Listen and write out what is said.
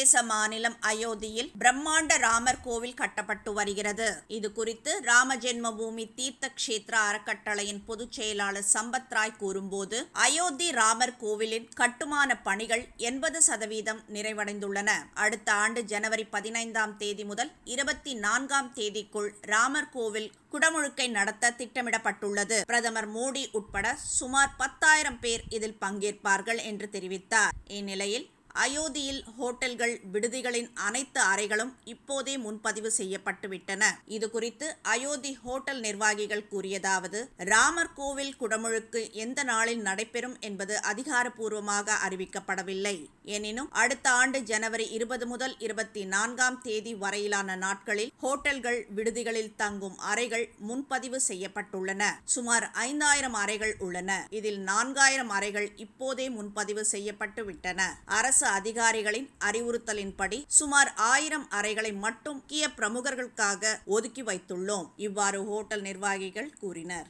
உத்தரப்பிரதேச மாநிலம் அயோத்தியில் பிரம்மாண்ட ராமர் கோவில் கட்டப்பட்டு வருகிறது. இது குறித்து ராம ஜென்ம பூமி தீர்த்த கஷேத்திர அறக்கட்டளையின் பொதுச் செயலாளர் சம்பத் ராய் கூறும்போது அயோத்தி ராமர் கோவிலின் கட்டுமான பணிகள் எண்பது சதவீதம் நிறைவடைந்துள்ளன. அடுத்த ஆண்டு ஜனவரி பதினைந்தாம் தேதி முதல் இருபத்தி நான்காம் தேதிக்குள் ராமர் கோவில் குடமுழுக்கை நடத்த திட்டமிடப்பட்டுள்ளது. பிரதமர் மோடி உட்பட சுமார் பத்தாயிரம் பேர் இதில் பங்கேற்பார்கள் என்று தெரிவித்தார். இந்நிலையில் அயோத்தியில் ஹோட்டல்கள் விடுதிகளின் அனைத்து அறைகளும் இப்போதே முன்பதிவு செய்யப்பட்டுவிட்டன. இது குறித்து அயோத்தி ஹோட்டல் நிர்வாகிகள் கூறியதாவது ராமர் கோவில் குடமுழுக்கு எந்த நாளில் நடைபெறும் என்பது அதிகாரப்பூர்வமாக அறிவிக்கப்படவில்லை. எனினும் அடுத்த ஆண்டு ஜனவரி இருபது முதல் இருபத்தி நான்காம் தேதி வரையிலான நாட்களில் ஹோட்டல்கள் விடுதிகளில் தங்கும் அறைகள் முன்பதிவு செய்யப்பட்டுள்ளன. சுமார் ஐந்தாயிரம் அறைகள் உள்ளன. இதில் நான்காயிரம் அறைகள் இப்போதே முன்பதிவு செய்யப்பட்டு விட்டன அரசு அதிகாரிகளின் அறிவுறுத்தலின்படி சுமார் ஆயிரம் அறைகளை மட்டும் முக்கிய பிரமுகர்களுக்காக ஒதுக்கி வைத்துள்ளோம். இவ்வாறு ஹோட்டல் நிர்வாகிகள் கூறினர்.